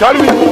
Tchau, menino.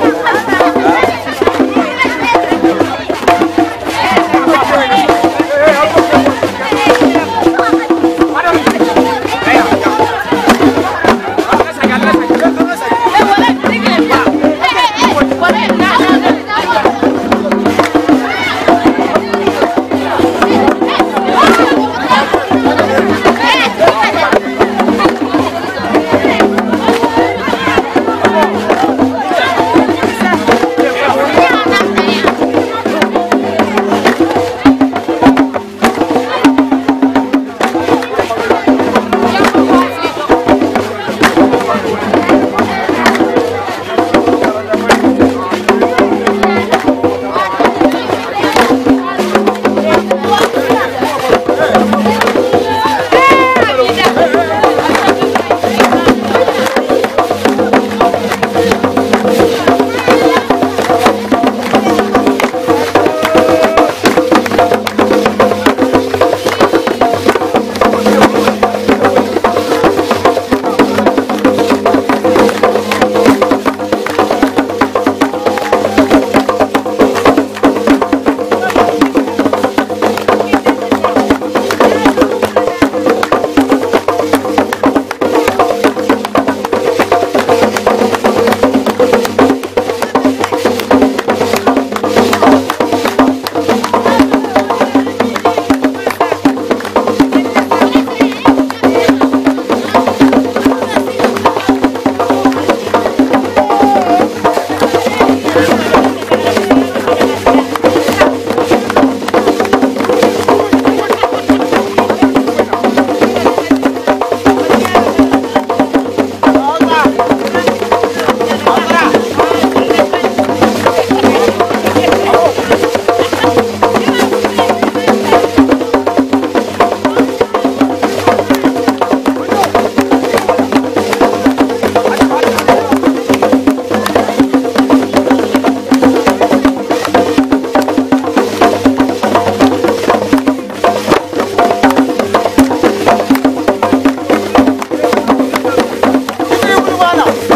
翻了。